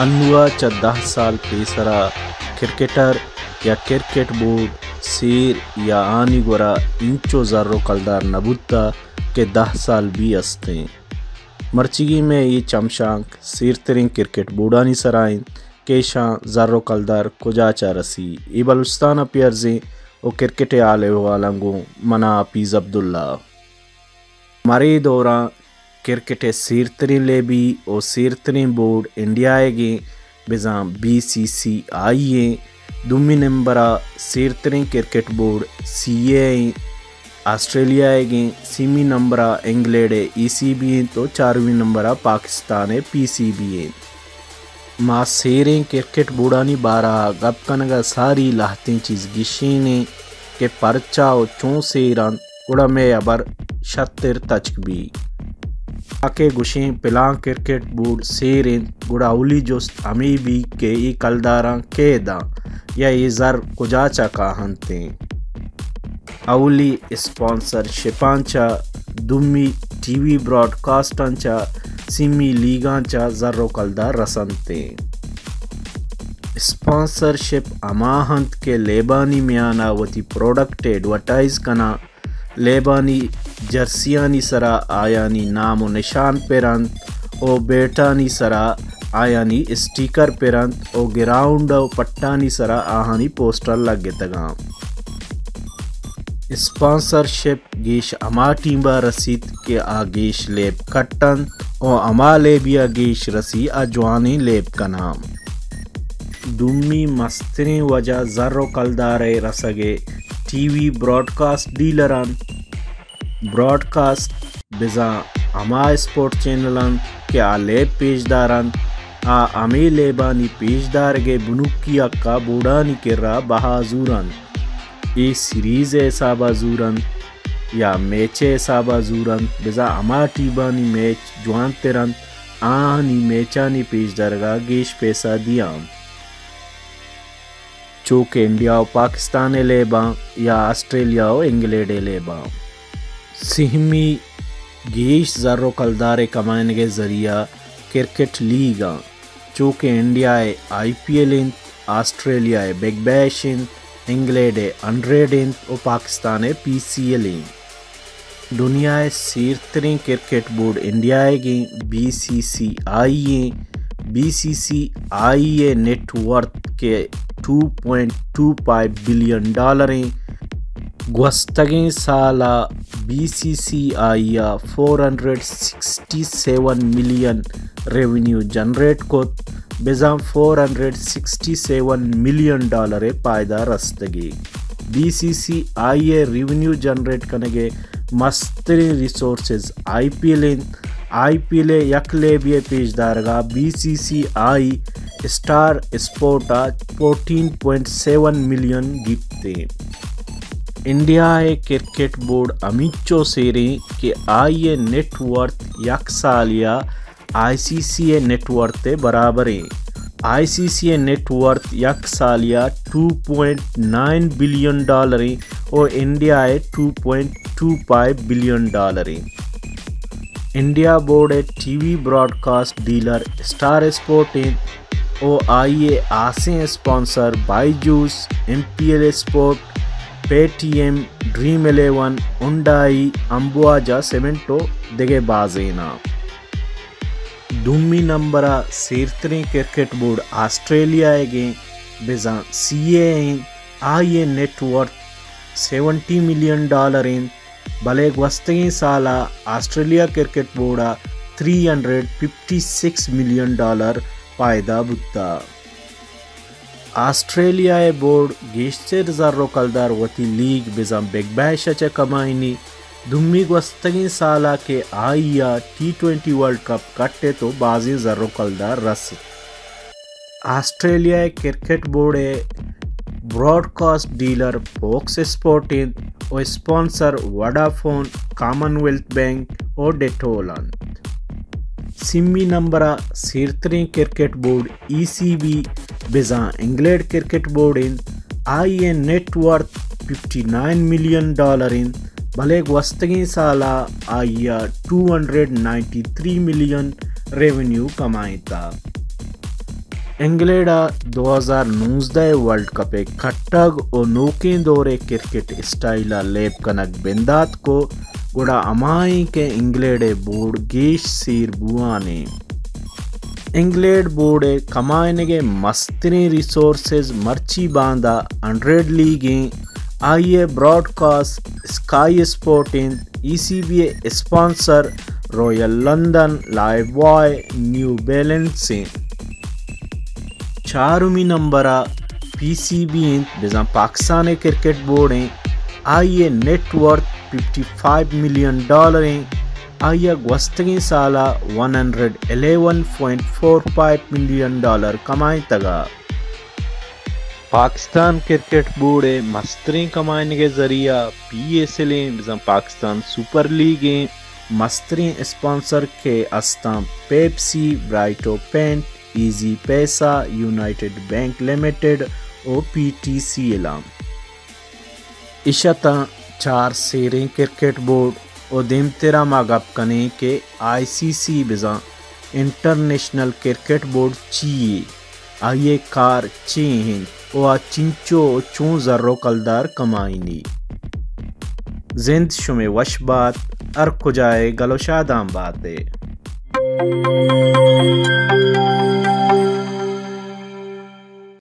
अन्नुआ चा दह साल पेसरा क्रिकेटर या क्रिकेट बोर्ड, सेर या आनी गोरा इंचो जर्रो कलदार नबुत्ता के दह साल भी अस्ते। मर्चिगी में ये चमशांक सिर सीरतरिंग क्रिकेट बोर्डानी सराइन केशा जर्रो कलदार कुजाचा रसी। ई बलुस्तान अपियर्जे ओ क्रिकेट आले वालंगो मना अपीज अब्दुल्ला। मरे दौरा क्रिकेट सीरतरी ಕ್ರಿಕೆಟೆ ಸೀರ್ತನಿ बोर्ड इंडिया है गे ಇಂಡಿಯಾಗೆ B C C I A. दूमी number सीरतरी क्रिकेट बोर्ड सी ए। है गे सीमी number England E C B तो चारवीं number Pakistan P C B माँ सेरें क्रिकेट बोर्डानी बारा गपकन का सारी लाहती चीज़ गिशीने के परचा और चौं सेरा उड़ा में अबर शतर तचक भी। आके गुशें, पिलां क्रिकेट बूड सेरें गुड़ाउली जोस अमी भी के ई कलदारा के दा? या ई जर कुजाचा का हंते अवली स्पॉन्सरशिपांचा दुम्मी टीवी ब्रॉडकास्टांचा, सिमी लीगांचा जर्रो कलदार रसंते स्पॉन्सरशिप अमाहंत के लेबानी म्याना वती प्रोडक्ट एडवर्टाइज कना लेबानी, जर्सियानी सरा, आयानी नाम निशान पेरंत ओ बेटानी सरा, आयानी स्टिकर पेरंत ओ ग्राउंड पट्टानी सरा, आहानी पोस्टर लगे तगाम स्पॉन्सरशिप गीश अमा टीम्बा रसीद के आगेश लेब कट्टन, ओ अमा लेबिया गीश रसी अजवानी लेब का नाम। दुम्मी मस्तनी वजह जर्रो कलदारे रसगे टीवी ब्रॉडकास्ट डीलरन। ब्रॉडकास्ट बिजा अमा स्पोर्ट चैनलन के आलेब पेशदारन आ अमे लेबानी पेशदार गे बुनुकी अक्का बूढ़ानी किर्रा बहाजूरन। ए सीरीज़ ऐसा बाजूरन या मैचे ऐसा बाजूरन। बिजा अमा टीबानी मैच जुआन तिरन, आनी मैचानी पेशदारगा गेश पैसा दिया चूँकि इंडिया और पाकिस्तान लेबा या ऑस्ट्रेलिया और इंग्लैंड लेबा सिहमी गेश ज़र्रो कलदारे कमाने के ज़रिया क्रिकेट लीगा चूँकि इंडिया है आई पी एल इन, ऑस्ट्रेलिया है बिग बैश इन, इंग्लैंड है हंड्रेड और पाकिस्तान है पी सी एल इन। दुनिया है सीरतरी क्रिकेट बोर्ड इंडिया है बी सी सी आई है बी सी सी आई ए नेटवर्थ के 2.25 बिलियन डॉलर गुस्तगी साला B C C I 467 million revenue generate को बेजाम 467 मिलियन डॉलर पायदा रस्तगी बी सी सी आई ए रेवेन्यू जनरेट करने मस्तरी resources I P L I P L यकलेबिय पेशदारगा B C C I star स्पोर्टा 14.7 million गिफ्ते इंडिया ए क्रिकेट बोर्ड अमिचो सेरे के आई ए नेटवर्थ सालिया आईसीसी ए. नेटवर्थ बराबर है आईसीसी ए नेटवर्थ सालिया 2.9 बिलियन डॉलर है और इंडिया ए 2.25 बिलियन डॉलर है इंडिया बोर्ड ए. TV broadcast dealer star sport ओ ए आसे sponsor Byju's M P L sport, Paytm, dream eleven Hyundai Ambuja, सेमेंटो, दिगे बाजेना। दुम्मी नंबर, सीरतरी क्रिकेट बोर्ड ऑस्ट्रेलिया गे बिजा सी ए आई ए नेटवर्थ 70 मिलियन डॉलर इन भले वस्तगी साला Australia cricket board 356 million dollar Buddha. Australia board गेश्चर जर्रो कलदार वती लीग बिजम बिग बैशाच्या कमाईनी दुम्मी वस्तगी साला के आइया टी ट्वेंटी वर्ल्ड कप कट्टे तो बाजी जर्रो कलदार रस। Australia cricket board broadcast dealer Fox sporting और स्पॉन्सर वडाफोन, कॉमनवेल्थ बैंक और डेटोलन सिमी नंबर सीरतरी क्रिकेट बोर्ड ईसीबी बेज़ा इंग्लैंड क्रिकेट बोर्ड इन आई ए नेटवर्थ 59 मिलियन डॉलर इन, भले वस्तगी साला आइया 293 मिलियन रेवेन्यू कमाई था इंग्लैंडा 2019 वर्ल्ड कप खट्टग और नोके दौरे क्रिकेट स्टाइल लेप कनक बेंदात को गुड़ा अमाई के इंग्लैंड बोर्ड गेश सीर बुआने। इंग्लैंड बोर्ड कमायनगे मस्तरी रिसोर्सेज मर्ची बांदा हंड्रेड लीगें ए broadcast, sky sporting ECB sponsor, royal London, Lifebuoy, new balance से चारुमी नंबर पी सी बी बिजा पाकिस्तान क्रिकेट बोर्ड आइए नेटवर्थ 55 मिलियन डॉलर आइए गुस्तगी साल 111.45 मिलियन डॉलर कमाए तगा। पाकिस्तान क्रिकेट बोर्ड मस्तरी कमाने के ज़रिया P S L Pakistan super league मस्तरी sponsor के अस्तां Pepsi ब्राइटो paint Easypaisa United bank limited ओ पी टी सी एलाम इशता चार सेरें क्रिकेट बोर्ड और तेरा मागप कने के आईसीसी बिजा इंटरनेशनल क्रिकेट बोर्ड चाहिए आइए कार चें वा चिंचो चूँ जर्रो कलदार कमाईनी जिंद शुमे वश बात अर कुजाए गलो शादाम बाते